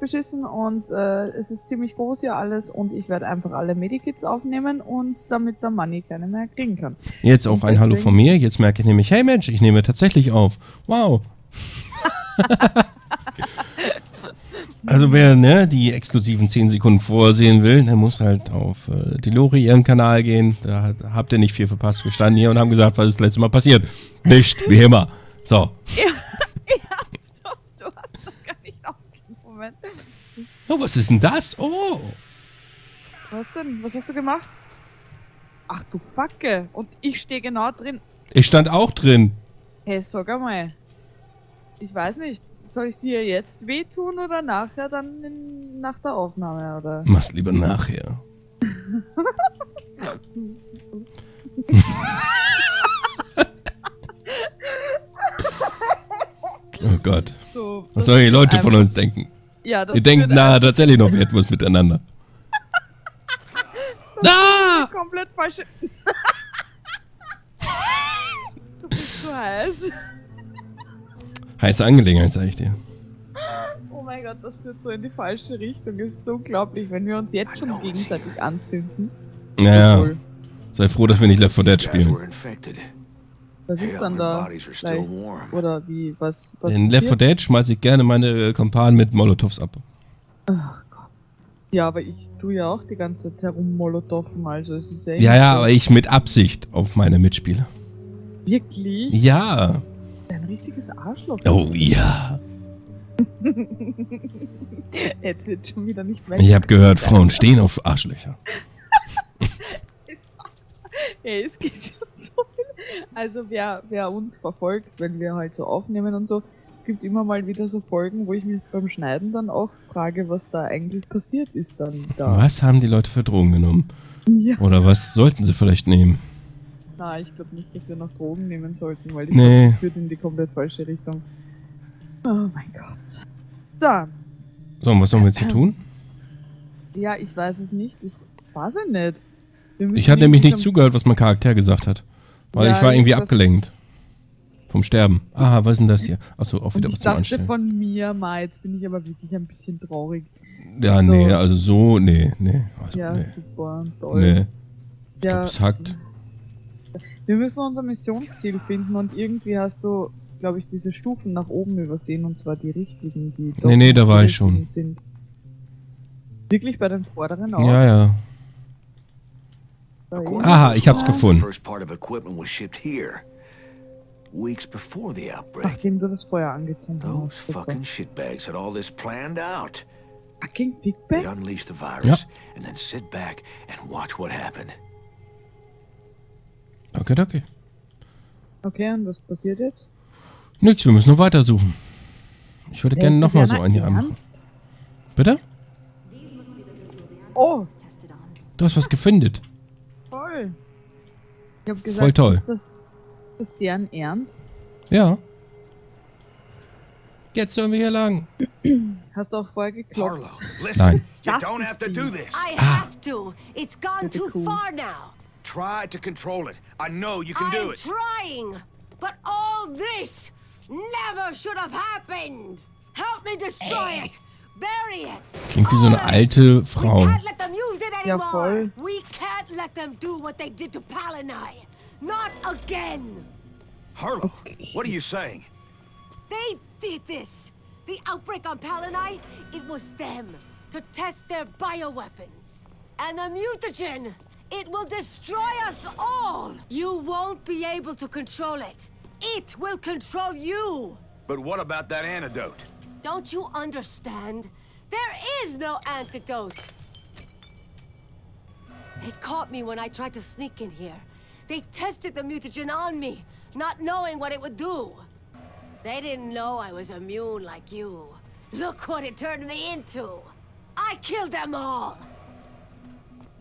beschissen und äh, es ist ziemlich groß hier alles und ich werde einfach alle Medikits aufnehmen und damit der Money keine mehr kriegen kann. Jetzt auch Und ein Hallo von mir. Jetzt merke ich nämlich, hey Mensch, ich nehme tatsächlich auf. Wow. also wer ne, die exklusiven 10 Sekunden vorsehen will, der muss halt auf äh, die Lori ihren Kanal gehen. Da hat, habt ihr nicht viel verpasst. Wir standen hier und haben gesagt, was ist das letzte Mal passiert. Nicht, wie immer. So. Ja, so, du hast doch gar nicht aufgegeben. Moment. Oh, was ist denn das? Oh. Was denn? Was hast du gemacht? Ach du Facke. Und ich stehe genau drin. Ich stand auch drin. Hey, sag einmal. Ich weiß nicht. Soll ich dir jetzt wehtun oder nachher dann in, nach der Aufnahme, oder? Mach's lieber nachher. Oh Gott. So, Was sollen die Leute von uns denken? Ja, das Ihr denkt nachher tatsächlich noch, wir hätten was miteinander. Ah! einfach komplett falsche. du bist so heiß. Heiße Angelegenheit, sag ich dir. Oh mein Gott, das führt so in die falsche Richtung. Es ist so unglaublich, wenn wir uns jetzt schon gegenseitig anzünden. Naja, sei froh, dass wir nicht Left 4 Dead spielen. Was ist dann da? oder wie, was, was In Left 4 passiert? Dead schmeiße ich gerne meine äh, Kompanen mit Molotovs ab. Ach Gott. Ja, aber ich tue ja auch die ganze Zeit herummolotoffen, also es ist ja Ja, ja, aber ich mit Absicht auf meine Mitspieler. Wirklich? Ja. Ein richtiges Arschloch. Oh ja. Jetzt wird schon wieder nicht mehr. Ich habe gehört, Frauen stehen auf Arschlöcher. Hey, es geht schon so viel. Also wer, wer uns verfolgt, wenn wir halt so aufnehmen und so, es gibt immer mal wieder so Folgen, wo ich mich beim Schneiden dann auch frage, was da eigentlich passiert ist dann da. Was haben die Leute für Drogen genommen? Ja. Oder was sollten sie vielleicht nehmen? Na, ich glaube nicht, dass wir noch Drogen nehmen sollten, weil ich Nee. das führt in die komplett falsche Richtung. Oh mein Gott. So, So, und was sollen wir jetzt hier tun? ja, ich weiß es nicht. Ich weiß es nicht. Ich hatte nämlich nicht zugehört, was mein Charakter gesagt hat. Weil Ja, ich war irgendwie abgelenkt. Vom Sterben. Aha, was ist denn das hier? Achso, auch wieder ich was zum dachte Anstellen. von mir, ma, jetzt bin ich aber wirklich ein bisschen traurig. Ja, nee, also so, nee, nee. Also, Ja, nee. super, toll. Nee, ich ja, glaub, es hackt. wir müssen unser Missionsziel finden und irgendwie hast du, glaube ich, diese Stufen nach oben übersehen und zwar die richtigen, die Nee, nee, da war ich schon. Sind. Wirklich bei den vorderen auch? Ja, ja. Da According eben. to Aha, those ich hab's gefunden. Nachdem du das Feuer angezündet Those hast. Super. fucking shitbags had all this planned out. Fucking They'd Feedback? unleash the virus and then sit back and watch what happened. Okay, okay. Okay, und was passiert jetzt? Nix, wir müssen noch weitersuchen. Ich würde gerne nochmal so einen hier anmachen. Bitte? Oh, Du hast was gefunden. Toll. Ich habe gesagt, Voll toll. ist das, ist das deren Ernst? Ja. Jetzt sollen wir hier lang. Hast du auch vorher geklopft? Harlow, listen. Nein. You Das don't have to do this. I have to. It's gone too cool. far now. Try to control it. I know you can do I'm it. trying. But all this never should have happened. Help me destroy it. Bury it. Klingt wie so eine All of it. alte We Frau. can't let them Ja, voll. We can't let them do what they did to Palanai. Not again. Harlow, what are you saying? They did this. The outbreak on Palanai, it was them to test their bioweapons. And the mutagen, it will destroy us all. You won't be able to control it. It will control you. But what about that antidote? Don't you understand? There is no antidote. They caught me when I tried to sneak in here. They tested the mutagen on me, not knowing what it would do. They didn't know I was immune like you. Look what it turned me into. I killed them all.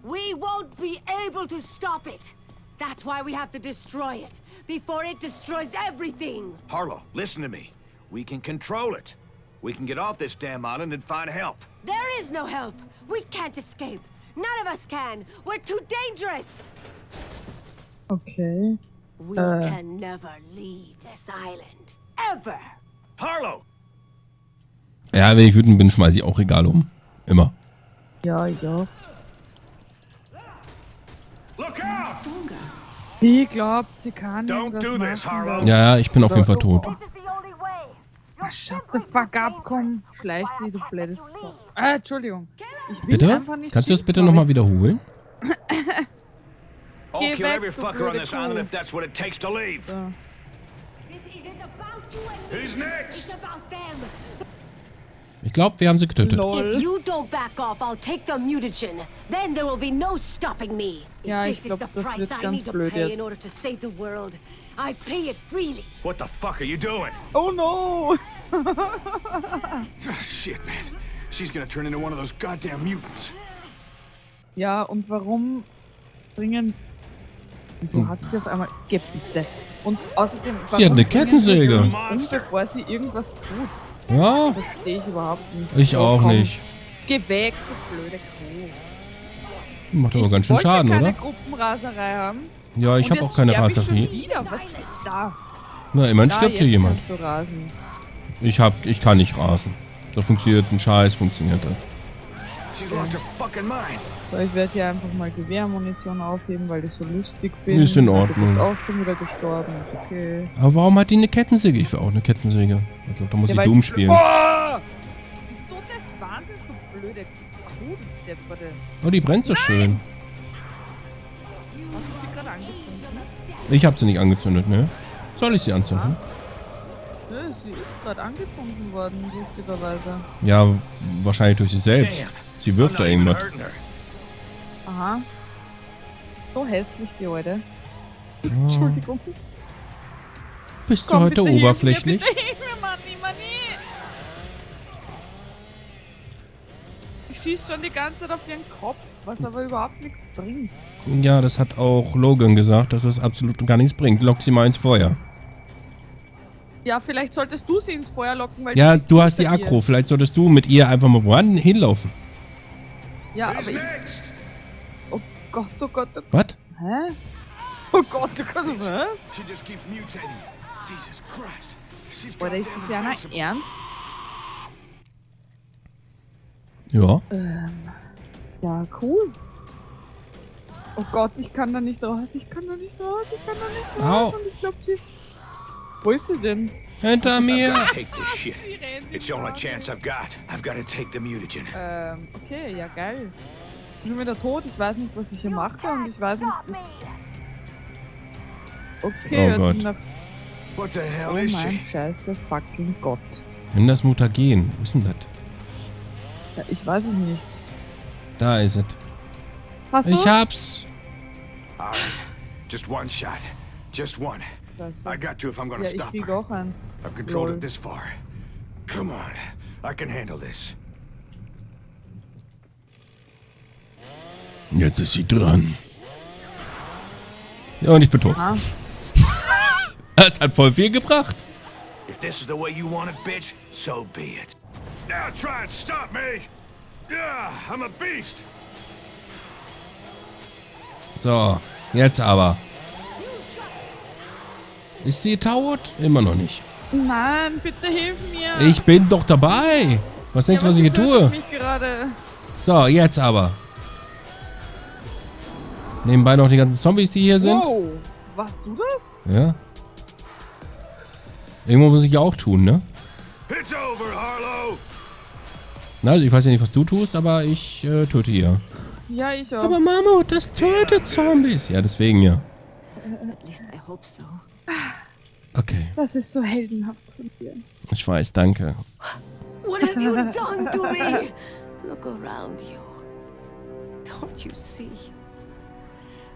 We won't be able to stop it. That's why we have to destroy it, before it destroys everything. Harlow, listen to me. We can control it. We can get off this damn island and find help. There is no help. We can't escape. None of us can. We're too dangerous. Okay. We Uh. can never leave this island. Ever. Harlow! Ja, wenn ich wütend bin, schmeiße ich auch Regale um. Immer. Ja, ja. Look out! Die glaubt, sie kann Don't do this, Harlow. Ja, ja, ich bin auf jeden Fall tot. Ah, shut the fuck up, komm. Schleich die, du blödes Sau. Ah, Entschuldigung. Ich will Bitte? einfach nicht Kannst du das bitte nochmal wiederholen? I'll Geh kill weg, every du fucker on this island if that's what it takes to leave. So. Who's next? Ich glaube, wir haben sie getötet. Lol. If you don't back off, I'll take the mutagen. Then there will be no stopping me. Ja, if ich this is glaub, the das price wird I ganz need to blöd jetzt. order to save the world, I pay it freely. What the fuck are you doing? Oh no! Oh, shit, man. She's gonna turn into one of those goddamn mutants. Ja, und warum bringen. Wieso hat sie auf einmal. Bitte. Und außerdem. Sie hat eine Kettensäge. bevor sie irgendwas tut. Ja, Verstehe ich überhaupt nicht. ich So, auch komm, nicht. Geh weg, du blöde Kuh. Macht aber ich ganz schön Schaden, keine oder? Gruppenraserei haben. Ja, ich habe auch keine Raserie. Na, immerhin Da, stirbt hier jemand. Ich hab, ich kann nicht rasen. Da funktioniert ein Scheiß, funktioniert das. So, ich werde hier einfach mal Gewehrmunition aufheben, weil ich so lustig bin. Ist in Du Ordnung. bist auch schon wieder gestorben, ist okay. Aber warum hat die eine Kettensäge? Ich will auch eine Kettensäge. Also, da muss Ja, ich Doom spielen. Oh! Bist du des Wahnsinns, du blöde Kuh. Oh, die brennt so schön. Hast du sie gerade angezündet? Ich habe sie nicht angezündet, ne? Soll ich sie anzünden? Gerade angezündet worden, lustigerweise. Ja, wahrscheinlich durch sie selbst. Sie wirft da irgendwas. Aha. So hässlich, die heute. Entschuldigung. Bist du Komm, heute bitte hilf mir, oberflächlich? Bitte hilf mir, Manni, Manni. Ich schieß schon die ganze Zeit auf ihren Kopf, was aber überhaupt nichts bringt. Ja, das hat auch Logan gesagt, dass das absolut gar nichts bringt. Lock sie mal ins Feuer. Ja, vielleicht solltest du sie ins Feuer locken, weil Ja, bist du hast die. Akro. Vielleicht solltest du mit ihr einfach mal woanders hinlaufen. Ja, aber ich, next? oh Gott, oh Gott, oh Gott. Was? Hä? Oh Gott, oh Gott, hä? Jesus Christ. She's Oder ist das ja invincible. ernst? Ja. Ähm, ja, cool. Oh Gott, ich kann da nicht raus, ich kann da nicht raus, ich kann da nicht raus. Au. Und ich glaub, sie... Wo ist sie denn? Hinter mir. It's the only chance I've got. I've got to take the mutagen. Ähm, okay, ja geil. Ich bin schon wieder tot, ich weiß nicht, was ich hier mache und ich weiß nicht... Okay, Oh hört Gott. nach... What the hell Oh is mein she? scheiße fucking Gott. Wenn das Mutagen. Wo ist denn das? Ja, ich weiß es nicht. Da ist es. Hast du? Ich hab's. All right. Just one shot. Just one. Scheiße. I got to if I'm gonna Ja, ich stop her. auch eins. I've controlled Lol. it this far. Come on. I can handle this. Jetzt ist sie dran. Ja, und ich bin tot. Ah, Das hat voll viel gebracht. If this is the way you want it, bitch, so be it. Now try and stop me. Yeah, I'm a beast. So, jetzt aber. Ist sie tot? Immer noch nicht. nein, bitte hilf mir. Ich bin doch dabei. Was denkst du, Ja, was ich hier tue? mich gerade. So, jetzt aber. Nebenbei noch die ganzen Zombies, die hier sind. Wow, warst du das? Ja. Irgendwo muss ich ja auch tun, ne? It's over, Harlow. Na, also ich weiß ja nicht, was du tust, aber ich äh, töte hier. Ja, ich auch. Aber Mammut, das tötet Zombies. Ja, deswegen ja. At least I hope so. Okay, das ist so heldenhaft von dir. ich weiß, danke. What have you done to me? Look around you. Don't you see?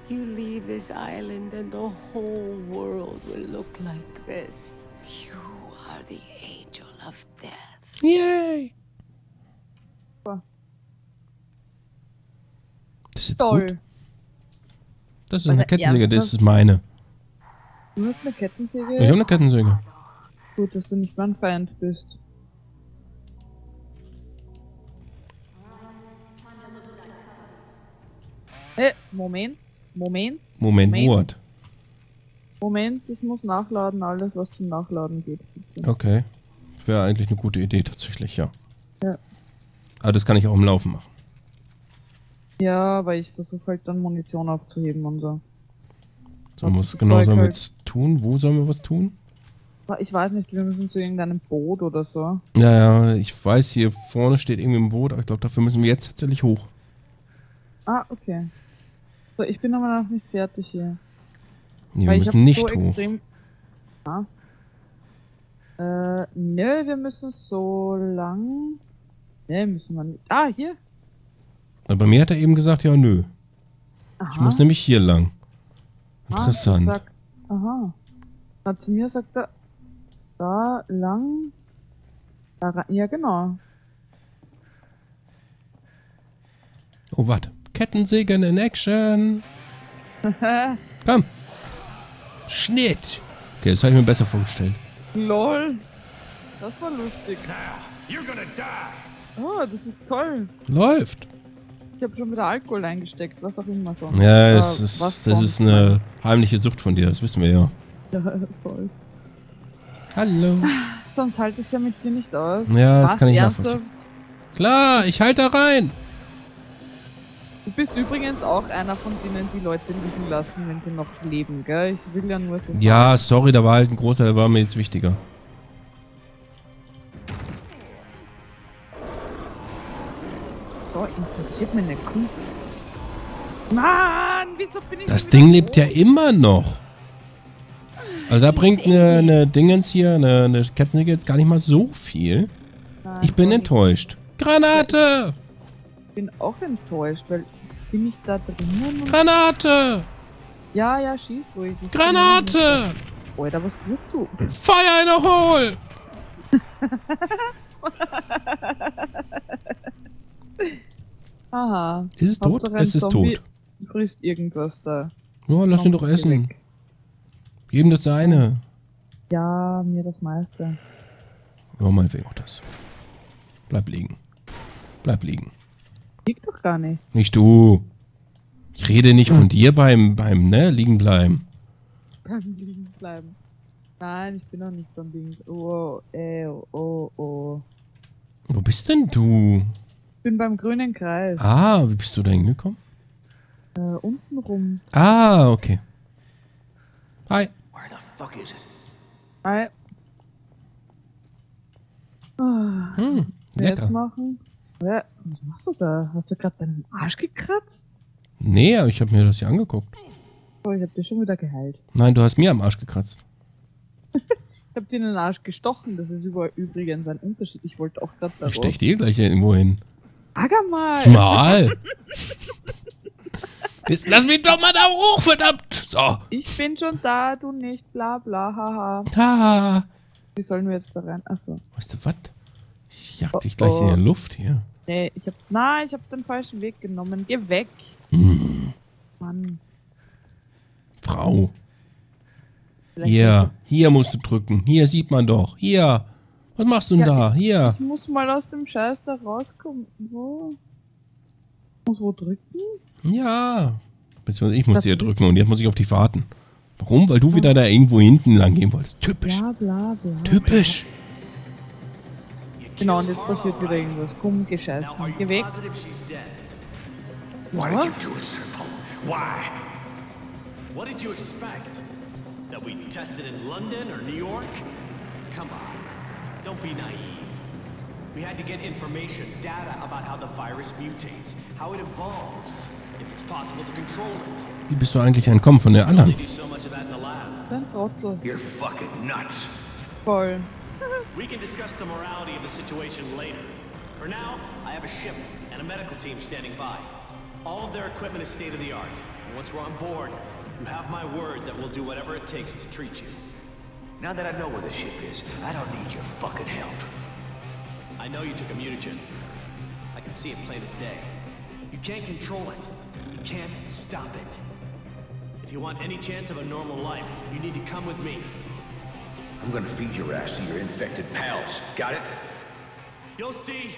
You leave this island and the whole world will look like this. You are the angel of death. Yay. Das ist jetzt Toll. gut. Das ist eine Kettensäge, das ist meine. Du hast eine Kettensäge? Ich habe eine Kettensäge. Gut, dass du nicht mein Feind bist. Hey, Moment, Moment, Moment, what? Moment, ich muss nachladen, alles was zum Nachladen geht. Bitte. Okay. Wäre eigentlich eine gute Idee, tatsächlich, ja. Ja. Aber das kann ich auch im Laufen machen. Ja, weil ich versuche halt dann Munition aufzuheben und so. So muss genau wir halt. jetzt tun. Wo sollen wir was tun? Ich weiß nicht, wir müssen zu irgendeinem Boot oder so. Ja, ja, ich weiß, hier vorne steht irgendwie ein Boot, aber ich glaube, dafür müssen wir jetzt tatsächlich hoch. Ah, okay. So, ich bin aber noch nicht fertig hier. Nee, wir müssen nicht so hoch. extrem. Ah. Äh, nö, wir müssen so lang. Ne, müssen wir nicht. Ah, hier. Aber bei mir hat er eben gesagt, ja, nö. Aha. Ich muss nämlich hier lang. Ah, Interessant. Sag, aha. Na, zu mir sagt er, da lang. Da rein. Ja, genau. Oh, warte. Kettensägen in Action. Komm. Schnitt. Okay, das habe ich mir besser vorgestellt. Lol. Das war lustig. Now, you're gonna die. Oh, das ist toll. Läuft. Ich habe schon wieder Alkohol eingesteckt, was auch immer so. Ja, es ist, das sonst? ist eine heimliche Sucht von dir, das wissen wir ja. Ja, voll. Hallo. Sonst halte ich es ja mit dir nicht aus. Ja, das was, kann ich ernsthaft? nachvollziehen. Klar, ich halte da rein. Du bist übrigens auch einer von denen, die Leute liegen lassen, wenn sie noch leben, gell? Ich will ja nur so sagen. Ja, sorry, da war halt ein großer, der war mir jetzt wichtiger. So, interessiert mich nicht. Komm. Mann, wieso bin ich Das Ding lebt ja immer noch. Also da bringt eine, eine Dingens hier, eine, eine Kettensäge jetzt gar nicht mal so viel. Nein, Ich bin enttäuscht. Granate! Ich bin auch enttäuscht, weil jetzt bin ich da drinnen und... Granate! Ja, ja, schieß ruhig. Ich Granate! Alter, was tust du? Feuer in der Hole! Aha. Ist es tot? Hauptsache Es ist Zombie tot. frisst irgendwas da. Ja, lass ihn doch essen. weg. Jedem das seine. Ja, mir das meiste. Ja, meinetwegen auch das. Bleib liegen. Bleib liegen. Liegt doch gar nicht. Nicht du. Ich rede nicht von dir beim, beim, ne, liegen bleiben. Beim liegen bleiben. Nein, ich bin noch nicht beim Ding. Oh, äh, oh, oh. Wo bist denn du? Ich bin beim grünen Kreis. Ah, wie bist du da hingekommen? Äh, unten rum. Ah, okay. Hi. Where the fuck is it? Ei. Ah, Hm, jetzt lecker. machen. Ja, was machst du da? Hast du gerade deinen Arsch gekratzt? Nee, aber ich habe mir das hier angeguckt. Oh, ich hab dir schon wieder geheilt. Nein, du hast mir am Arsch gekratzt. Ich hab dir in den Arsch gestochen. Das ist über, übrigens ein Unterschied. Ich wollte auch gerade da Ich stech dir gleich irgendwo hin. Sag mal. Mal. Jetzt lass mich doch mal da hoch, verdammt. So. Ich bin schon da, du nicht. Bla bla, haha. Da. Wie sollen wir jetzt da rein? Achso. Weißt du was? Ich jag Oh, dich gleich oh. in die Luft hier. Nee, ich hab. Nein, ich hab den falschen Weg genommen. Geh weg. Hm, Mann. Frau. Vielleicht Hier. Hier musst du drücken. Hier sieht man doch. Hier. Was machst du denn Ja, da? Hier. Ich muss mal aus dem Scheiß da rauskommen. Wo? Muss wo drücken? Ja. Beziehungsweise ich muss Das- dir drücken und jetzt muss ich auf dich warten. Warum? Weil du wieder da irgendwo hinten lang gehen wolltest. Typisch. Bla bla bla. Typisch. Genau, und jetzt passiert wieder irgendwas. Komm, gescheißen. Geh weg. Why did you do it, Serpo? Why? What did you expect? That we tested in London or New York? Come on, don't be naive. We had to get information, data about how the virus mutates, how it evolves, if it's possible to control it. Wie bist du eigentlich entkommen von der We only anderen? do so much of that in the lab. Dein Trottel. You're fucking nuts. Voll. We can discuss the morality of the situation later. For now, I have a ship and a medical team standing by. All of their equipment is state of the art. And once we're on board, you have my word that we'll do whatever it takes to treat you. Now that I know where the ship is, I don't need your fucking help. I know you took a mutagen. I can see it plain as day. You can't control it. You can't stop it. If you want any chance of a normal life, you need to come with me. I'm gonna feed your ass to your infected pals. Got it? You'll see.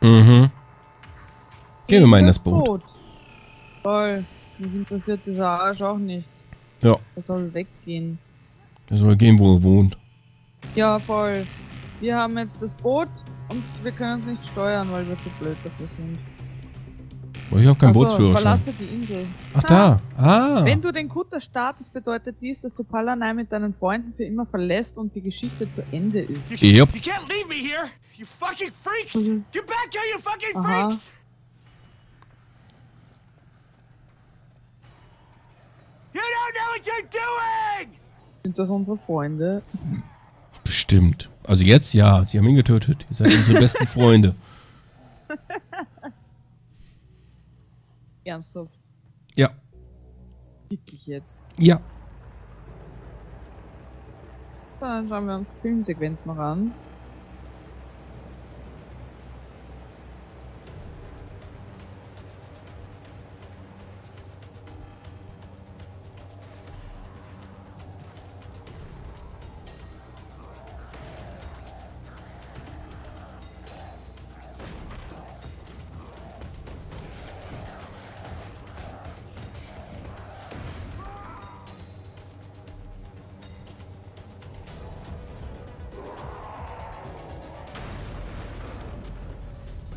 Mhm. Gehen wir mal in das Boot. Boot. Voll. Mich interessiert dieser Arsch auch nicht. Ja, Er soll weggehen. Der soll gehen, wo er wohnt. Ja, voll. Wir haben jetzt das Boot. Und wir können uns nicht steuern, weil wir zu blöd dafür sind. Oh, ich habe keinen Ach so, Bootsführerschein. verlasse die Insel. Ach, da. Ah. Wenn du den Kutter startest, bedeutet dies, dass du Palanai mit deinen Freunden für immer verlässt und die Geschichte zu Ende ist. You, Yep. you can't leave me here! You fucking freaks! Mhm. Get back here, you fucking Aha. freaks! You don't know what you're doing! Sind das unsere Freunde? Bestimmt. Also jetzt ja. Sie haben ihn getötet. Ihr seid unsere besten Freunde. Ernsthaft? Ja. Wirklich jetzt? Ja. Dann schauen wir uns die Filmsequenz noch an.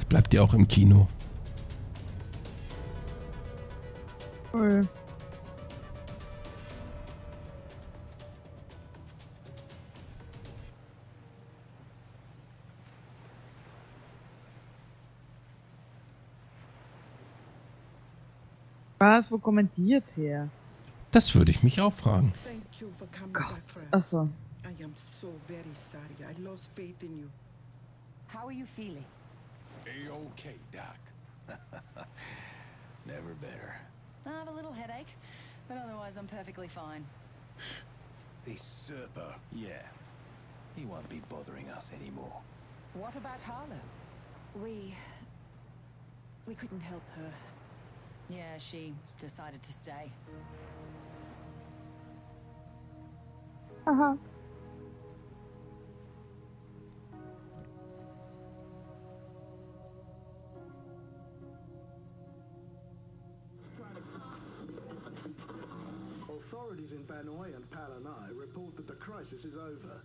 Bleibt ja auch im Kino. Cool. Was? Wo kommentiert her? Das würde ich mich auch fragen. Gott. Achso. I am so very sorry. I lost faith in you. How are you feeling? A-okay, Doc. Never better. I have a little headache, but otherwise I'm perfectly fine. The Serper. Yeah. He won't be bothering us anymore. What about Harlow? We. We couldn't help her. Yeah, she decided to stay. Aha. Authorities in Banoi and Palanai report that the crisis is over.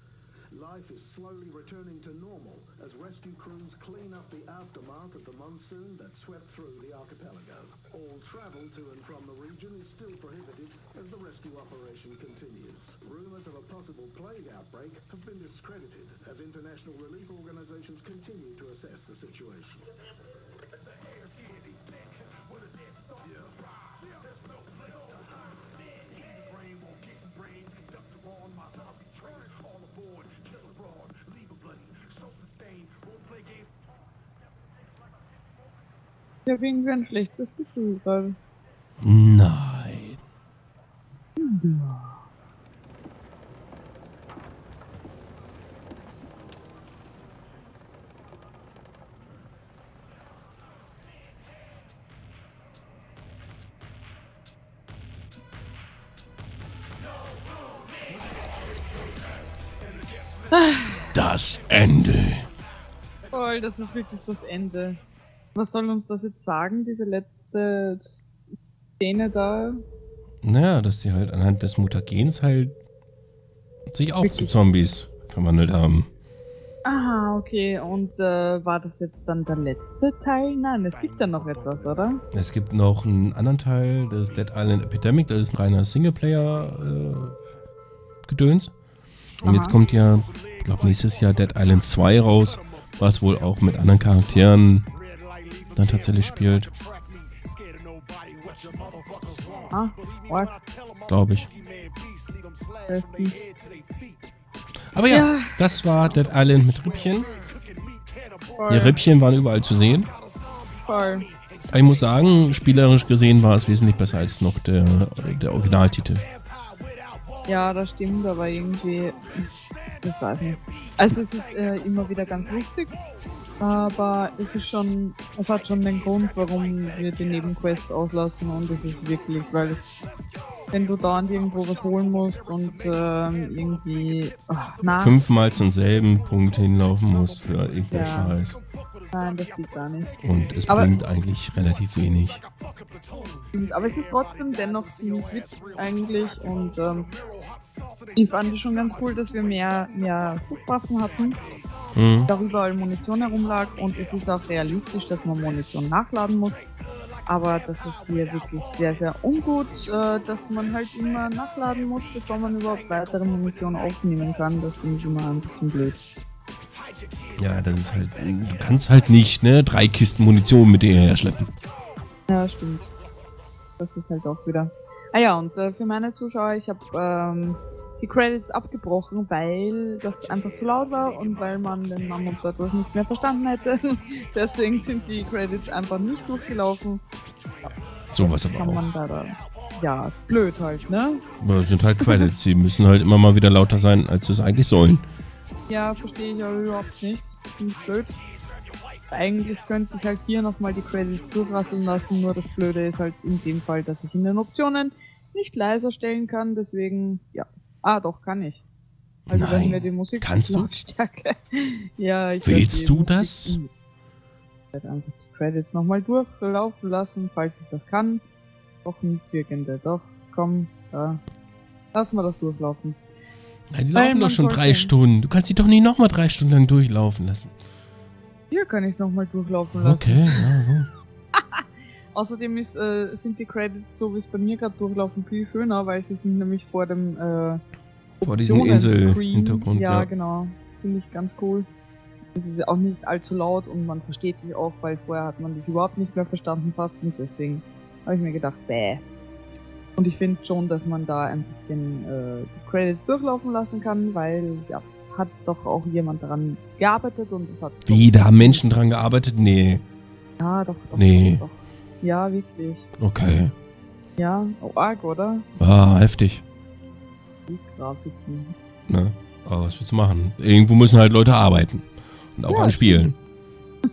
Life is slowly returning to normal as rescue crews clean up the aftermath of the monsoon that swept through the archipelago. All travel to and from the region is still prohibited as the rescue operation continues. Rumors of a possible plague outbreak have been discredited as international relief organizations continue to assess the situation. Habe irgendwie ein schlechtes Gefühl gerade. Nein. Das Ende. Voll, das ist wirklich das Ende. Was soll uns das jetzt sagen, diese letzte Szene da? Naja, dass sie halt anhand des Mutagens halt sich auch zu Wirklich? Zombies verwandelt haben. Aha, okay. Und äh, war das jetzt dann der letzte Teil? Nein, es gibt ja noch etwas, oder? Es gibt noch einen anderen Teil, das ist Dead Island Epidemic, das ist ein reiner Singleplayer-Gedöns. Und Aha. jetzt kommt ja, ich glaube, nächstes Jahr Dead Island 2 raus, was wohl auch mit anderen Charakteren dann tatsächlich spielt, Ah, what? glaube ich. Aber ja, Ja. das war Dead Island mit Rippchen. Die Rippchen waren überall zu sehen. voll. Aber ich muss sagen, spielerisch gesehen war es wesentlich besser als noch der, der Originaltitel. Ja, das stimmt, aber irgendwie, ich weiß nicht. Also es ist äh, immer wieder ganz lustig, aber es ist schon, es hat schon den Grund, warum wir die Nebenquests auslassen und es ist wirklich, weil wenn du dauernd irgendwo was holen musst und ähm, irgendwie, ach, na, Fünfmal zum selben Punkt hinlaufen muss für irgendeinen Ja. Scheiß. Nein, das geht gar nicht. Und es Aber- bringt eigentlich relativ wenig. Aber es ist trotzdem dennoch ziemlich witzig eigentlich und ähm, ich fand es schon ganz cool, dass wir mehr, mehr Schusswaffen hatten. Mhm. da überall Munition herumlag und es ist auch realistisch, dass man Munition nachladen muss. Aber das ist hier wirklich sehr, sehr ungut, äh, dass man halt immer nachladen muss, bevor man überhaupt weitere Munition aufnehmen kann. Das finde ich immer ein bisschen blöd. Ja, das ist halt. Du kannst halt nicht, ne? Drei Kisten Munition mit dir herschleppen. Ja, stimmt. Das ist halt auch wieder. Ah ja, und äh, für meine Zuschauer, ich habe ähm, die Credits abgebrochen, weil das einfach zu laut war und weil man den Mammut dadurch nicht mehr verstanden hätte. Deswegen sind die Credits einfach nicht durchgelaufen. Sowas aber Kann auch. man da, da ja, blöd halt, ne? Aber es sind halt Credits. Sie müssen halt immer mal wieder lauter sein, als sie es eigentlich sollen. Ja, verstehe ich aber überhaupt nicht. Finde ich blöd. Eigentlich könnte ich halt hier nochmal die Credits durchrasseln lassen, nur das Blöde ist halt in dem Fall, dass ich in den Optionen nicht leiser stellen kann, deswegen, ja. Ah, doch, kann ich. Also wenn Nein. wir die Musik Kannst du? Lautstärke. ja, ich Willst du Musik- das? Ich werde einfach die Credits nochmal durchlaufen lassen, falls ich das kann. Doch nicht wirkende, doch, komm, da. Lassen wir das durchlaufen. Nein, die laufen doch schon drei Stunden. Du kannst sie doch nicht nochmal drei Stunden lang durchlaufen lassen. Hier kann ich es nochmal durchlaufen lassen. Okay, ja, so. Außerdem ist, äh, sind die Credits, so wie es bei mir gerade durchlaufen, viel schöner, weil sie sind nämlich vor dem äh, Vor diesem. Insel-Hintergrund, Ja, ja. genau. Finde ich ganz cool. Es ist auch nicht allzu laut und man versteht dich auch, weil vorher hat man dich überhaupt nicht mehr verstanden fast und deswegen habe ich mir gedacht, bäh. Und ich finde schon, dass man da einfach den äh, Credits durchlaufen lassen kann, weil ja, hat doch auch jemand daran gearbeitet und es hat Wie, da haben Menschen dran gearbeitet? Nee. Ja, doch, doch, Nee. doch, doch. Ja, wirklich. Okay. Ja, oh, arg, oder? Ah, heftig. Die Grafiken. Ne? Aber was willst du machen? Irgendwo müssen halt Leute arbeiten. Und auch Ja, an Spielen.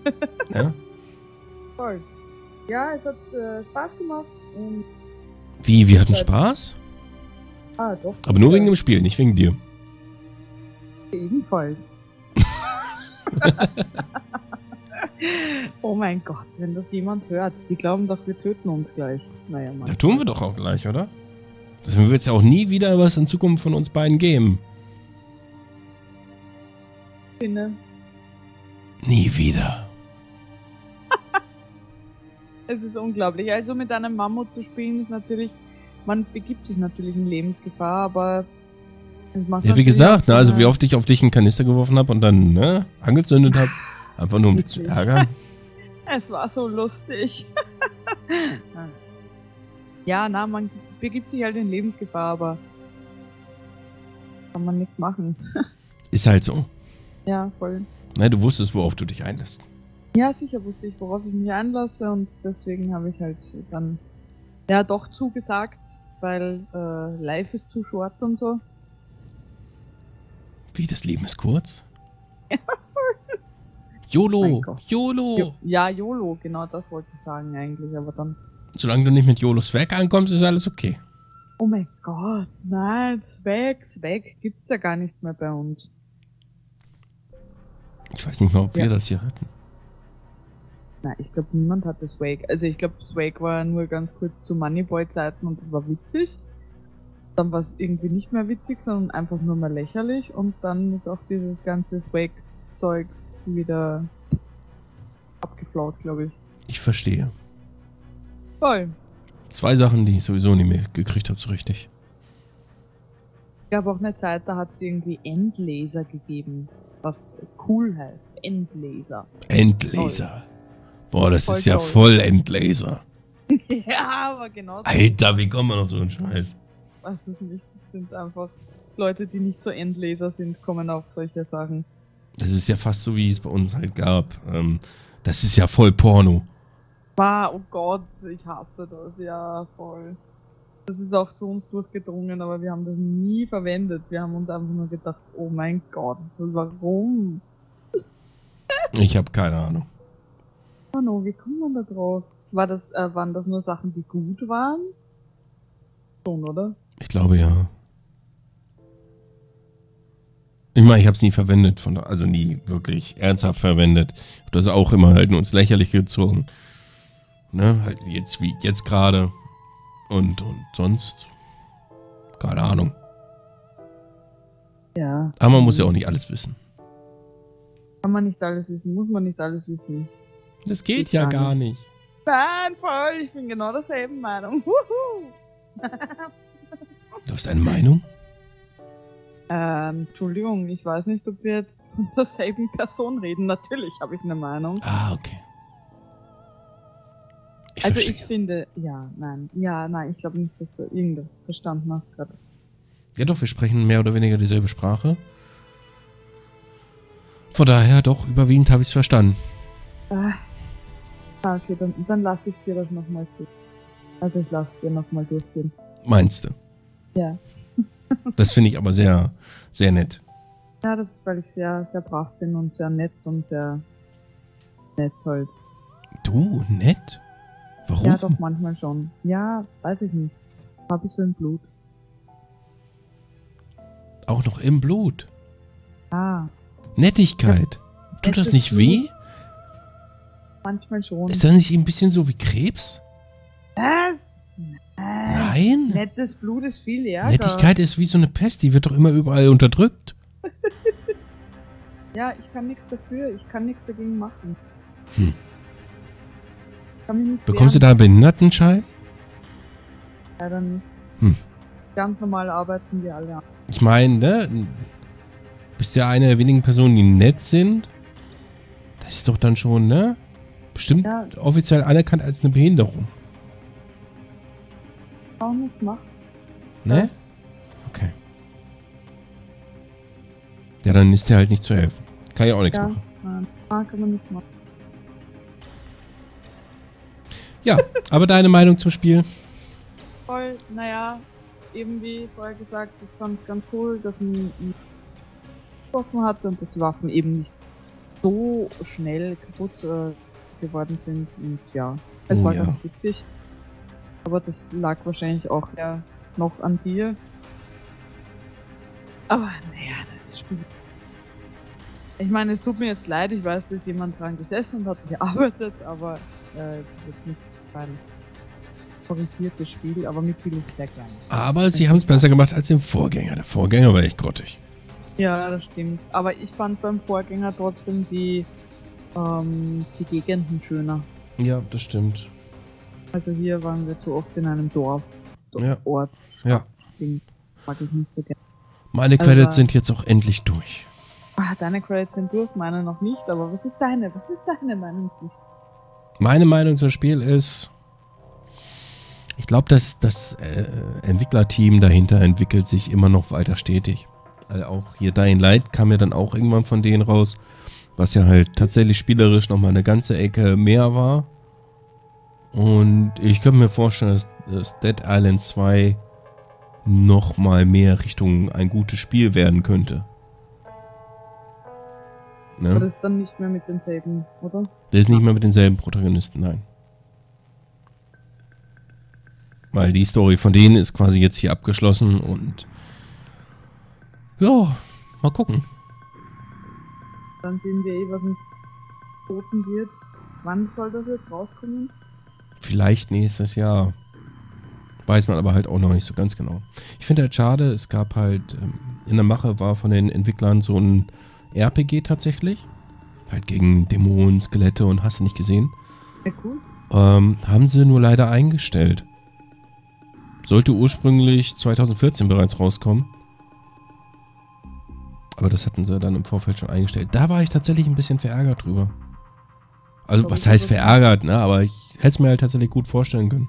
ja? Voll. Ja, es hat äh, Spaß gemacht und Wie, wir hatten Spaß? ah, doch. Aber nur wegen dem Spiel, nicht wegen dir. Ebenfalls. oh mein Gott, wenn das jemand hört, die glauben doch, wir töten uns gleich. Naja, Mann. Da tun wir doch auch gleich, oder? Deswegen wird es ja auch nie wieder was in Zukunft von uns beiden geben. Nie wieder. Es ist unglaublich. Also mit einem Mammut zu spielen ist natürlich, man begibt sich natürlich in Lebensgefahr, aber es macht Ja, wie gesagt, ne, so also wie oft ich auf dich einen Kanister geworfen habe und dann ne, angezündet habe. Einfach nur um dich zu ärgern. Es war so lustig. ja, na, man begibt sich halt in Lebensgefahr, aber kann man nichts machen. Ist halt so. Ja, voll. Ne, du wusstest, worauf du dich einlässt. Ja, sicher wusste ich, worauf ich mich einlasse und deswegen habe ich halt dann ja doch zugesagt, weil äh, life ist too short und so. Wie, das Leben ist kurz? YOLO! Mein Gott. YOLO! Jo ja, YOLO, genau das wollte ich sagen eigentlich, aber dann. Solange du nicht mit YOLOs weg ankommst, ist alles okay. Oh mein Gott, nein, Swag, Swag gibt's ja gar nicht mehr bei uns. Ich weiß nicht mal, ob wir Ja. das hier hatten. Na, ich glaube, niemand hatte Swag. Also ich glaube, Swag war nur ganz kurz zu Moneyboy-Zeiten und das war witzig. Dann war es irgendwie nicht mehr witzig, sondern einfach nur mal lächerlich. Und dann ist auch dieses ganze Swag-Zeugs wieder abgeflaut, glaube ich. Ich verstehe. Toll. Zwei Sachen, die ich sowieso nicht mehr gekriegt habe, so richtig. Es gab auch eine Zeit, da hat es irgendwie Endlaser gegeben. Was cool heißt. Endlaser. Endlaser. Boah, das Voll ist ja toll. voll Endlaser. ja, aber genau so Alter, wie kommt man auf so einen Scheiß? weiß es nicht. Das sind einfach Leute, die nicht so Endleser sind, kommen auf solche Sachen. Das ist ja fast so, wie es bei uns halt gab. Ähm, das ist ja voll Porno. Ah, oh Gott, ich hasse das, ja, voll. Das ist auch zu uns durchgedrungen, aber wir haben das nie verwendet. Wir haben uns einfach nur gedacht, oh mein Gott, warum? Ich habe keine Ahnung. Oh no, wie kommt man da drauf? War das, äh, waren das nur Sachen, die gut waren? Schon, oder? Ich glaube ja. Ich meine, ich habe es nie verwendet, von also nie wirklich ernsthaft verwendet. Ich hab das auch immer halt nur ins Lächerliche gezogen. Ne, halt jetzt wie jetzt gerade. Und, und sonst. Keine Ahnung. Ja. Aber man muss ja auch nicht alles wissen. Kann man nicht alles wissen, muss man nicht alles wissen. Das geht Geht ja gar gar nicht. Nein, voll, ich bin genau derselben Meinung. Wuhu. Du hast eine Meinung? Ähm, Entschuldigung, ich weiß nicht, ob wir jetzt von derselben Person reden. Natürlich habe ich eine Meinung. Ah, okay. Ich also verstehe. ich finde, ja, nein, ja, nein, ich glaube nicht, dass du irgendwas verstanden hast gerade. Ja doch, wir sprechen mehr oder weniger dieselbe Sprache. Von daher, doch, überwiegend habe ich es verstanden. Ah, Ah, okay, dann, dann lasse ich dir das nochmal zu. Also ich lasse dir nochmal durchgehen. Meinst du? Ja. Das finde ich aber sehr, sehr nett. Ja, das ist, weil ich sehr, sehr brav bin und sehr nett und sehr nett halt. Du, nett? Warum? Ja, doch, manchmal schon. Ja, weiß ich nicht. Hab ich so im Blut. Auch noch im Blut. Ah, Nettigkeit. Tut das nicht weh? Manchmal schon. Ist das nicht ein bisschen so wie Krebs? Was? Nein. Nettes Blut ist viel ärger. Nettigkeit ist wie so eine Pest, die wird doch immer überall unterdrückt. Ja, ich kann nichts dafür. Ich kann nichts dagegen machen. Hm. Bekommst du wehren. da Behindertenschein? Leider nicht. Hm. Ganz normal arbeiten wir alle. Ich meine, ne? Bist ja eine der wenigen Personen, die nett sind. Das ist doch dann schon, ne? Bestimmt Ja. offiziell anerkannt als eine Behinderung. Auch nicht machen. Ne? Okay. Ja, dann ist dir halt nicht zu helfen. Kann ja auch nichts Ja, machen. nein, kann man nicht machen. Ja, aber deine Meinung zum Spiel? Voll, naja, eben wie vorher gesagt, ich fand es ganz cool, dass man ihn getroffen hat und dass die Waffen eben nicht so schnell kaputt äh, geworden sind. Und ja, es Oh war ja. ganz witzig. Aber das lag wahrscheinlich auch ja noch an dir. Aber naja, das Spiel. Ich meine, es tut mir jetzt leid, ich weiß, dass jemand dran gesessen und hat gearbeitet, aber äh, es ist jetzt nicht ein favorisiertes Spiel, aber mitspiele ich sehr gerne. Aber sie haben es besser gemacht als im Vorgänger. Der Vorgänger war echt grottig. Ja, das stimmt. Aber ich fand beim Vorgänger trotzdem die, ähm, die Gegenden schöner. Ja, das stimmt. Also hier waren wir zu oft in einem Dorf, Ja. Ort, Ja. Ding. Mag ich nicht so gerne. Meine Also- Credits sind jetzt auch endlich durch. Ah, deine Credits sind durch, meine noch nicht, aber was ist deine? Was ist deine Meinung zum Spiel? Meine Meinung zum Spiel ist, ich glaube, dass das äh, Entwicklerteam dahinter entwickelt sich immer noch weiter stetig. Also auch hier Dying Light kam ja dann auch irgendwann von denen raus, was ja halt tatsächlich spielerisch nochmal eine ganze Ecke mehr war. Und ich könnte mir vorstellen, dass, dass Dead Island 2 nochmal mehr Richtung ein gutes Spiel werden könnte. Ne? Aber das ist dann nicht mehr mit denselben, oder? Der ist nicht mehr mit denselben Protagonisten, nein. Weil die Story von denen ist quasi jetzt hier abgeschlossen und ja, mal gucken. Dann sehen wir eh, was mit Toten wird. Wann soll das jetzt rauskommen? Vielleicht nächstes Jahr. Weiß man aber halt auch noch nicht so ganz genau. Ich finde halt schade, es gab halt, ähm, in der Mache war von den Entwicklern so ein RPG tatsächlich. Halt gegen Dämonen, Skelette und hast du nicht gesehen. Ja, cool. Ähm, haben sie nur leider eingestellt. Sollte ursprünglich 2014 bereits rauskommen. Aber das hatten sie dann im Vorfeld schon eingestellt. Da war ich tatsächlich ein bisschen verärgert drüber. Also, was heißt ist verärgert, ne? Aber ich hätte es mir halt tatsächlich gut vorstellen können.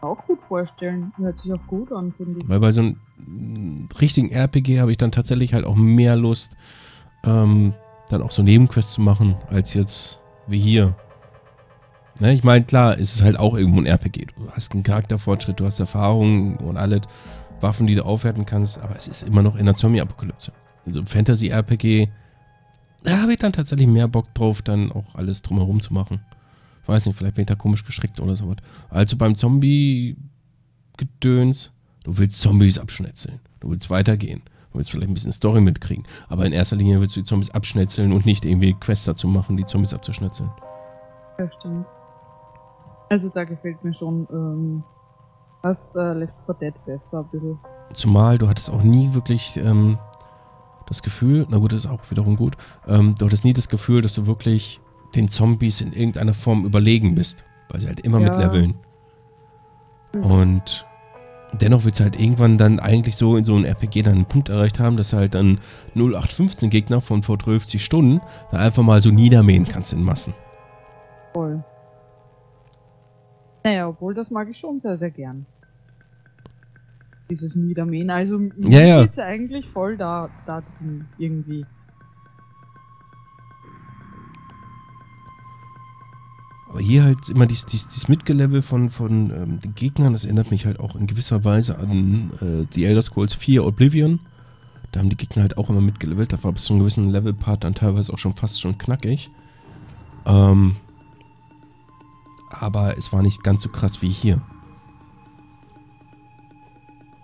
Auch gut vorstellen. Hört sich auch gut an, finde ich. Weil bei so einem richtigen RPG habe ich dann tatsächlich halt auch mehr Lust, ähm, dann auch so Nebenquests zu machen, als jetzt wie hier. Ne, ich meine, klar, ist es halt auch irgendwo ein RPG. Du hast einen Charakterfortschritt, du hast Erfahrungen und alle Waffen, die du aufwerten kannst, aber es ist immer noch in der Zombie-Apokalypse. Also Fantasy-RPG, da habe ich dann tatsächlich mehr Bock drauf, dann auch alles drumherum zu machen. Ich weiß nicht, vielleicht bin ich da komisch gestrickt oder sowas. Also beim Zombie-Gedöns, du willst Zombies abschnetzeln. Du willst weitergehen. Du willst vielleicht ein bisschen Story mitkriegen. Aber in erster Linie willst du die Zombies abschnetzeln und nicht irgendwie Quests dazu machen, die Zombies abzuschnetzeln. Ja, stimmt. Also da gefällt mir schon ähm, das äh, Left 4 Dead besser ein bisschen. Zumal du hattest auch nie wirklich ähm, das Gefühl, na gut, das ist auch wiederum gut, ähm, du hattest nie das Gefühl, dass du wirklich den Zombies in irgendeiner Form überlegen bist, weil sie halt immer Ja. mitleveln. Und dennoch wird es halt irgendwann dann eigentlich so in so einem RPG dann einen Punkt erreicht haben, dass du halt dann 0815 Gegner von vor 12 Stunden dann einfach mal so niedermähen kannst in Massen. Voll. Naja, obwohl das mag ich schon sehr, sehr gern. Dieses Niedermähen. Also mir Ja, ja. geht's eigentlich voll da, da drin irgendwie. Aber hier halt immer dieses, dieses, dieses Mitgelevel von, von ähm, den Gegnern, das erinnert mich halt auch in gewisser Weise an äh, The Elder Scrolls 4 Oblivion. Da haben die Gegner halt auch immer mitgelevelt. Da war bis zu einem gewissen Levelpart dann teilweise auch schon fast schon knackig. Ähm, aber es war nicht ganz so krass wie hier.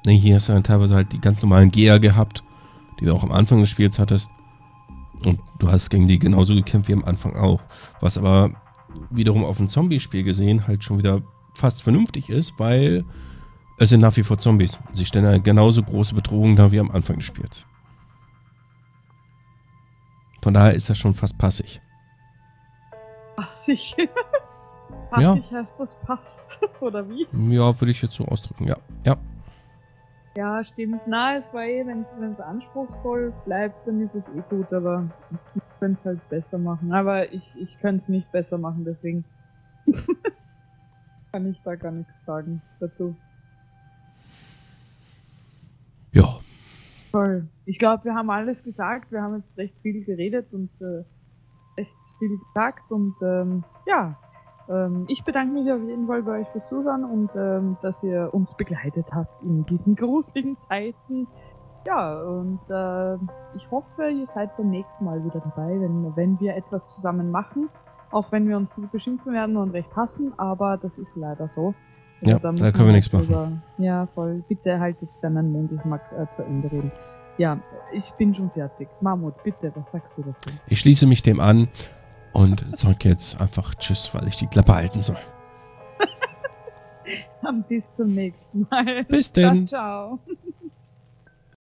Ne, hier hast du dann teilweise halt die ganz normalen Geher gehabt, die du auch am Anfang des Spiels hattest. Und du hast gegen die genauso gekämpft wie am Anfang auch. Was aber wiederum auf ein Zombie-Spiel gesehen halt schon wieder fast vernünftig ist, weil es sind nach wie vor Zombies. Sie stellen eine genauso große Bedrohung dar wie am Anfang des Spiels. Von daher ist das schon fast passig. Passig. Ja. Passig heißt das passt. Oder wie? Ja, würde ich jetzt so ausdrücken, ja. Ja. Ja, stimmt. Na, es war eh, wenn es anspruchsvoll bleibt, dann ist es eh gut, aber ich könnte es halt besser machen. Aber ich, ich könnte es nicht besser machen, deswegen kann ich da gar nichts sagen dazu. Ja. Toll. Ich glaube, wir haben alles gesagt. Wir haben jetzt recht viel geredet und äh, recht viel gesagt. Und ähm, ja, ähm, ich bedanke mich auf jeden Fall bei euch fürs Zuhören und ähm, dass ihr uns begleitet habt in diesen gruseligen Zeiten. Ja, und äh, ich hoffe, ihr seid beim nächsten Mal wieder dabei, wenn, wenn wir etwas zusammen machen. Auch wenn wir uns viel beschimpfen werden und recht hassen, aber das ist leider so. Ja, da da können wir nichts machen. drüber- Ja, voll. Bitte halt jetzt deinen Mund, ich mag äh, zu Ende reden. Ja, ich bin schon fertig. Mammut, bitte, was sagst du dazu? Ich schließe mich dem an und sage jetzt einfach Tschüss, weil ich die Klappe halten soll. Bis zum nächsten Mal. Bis denn. Ciao, ciao.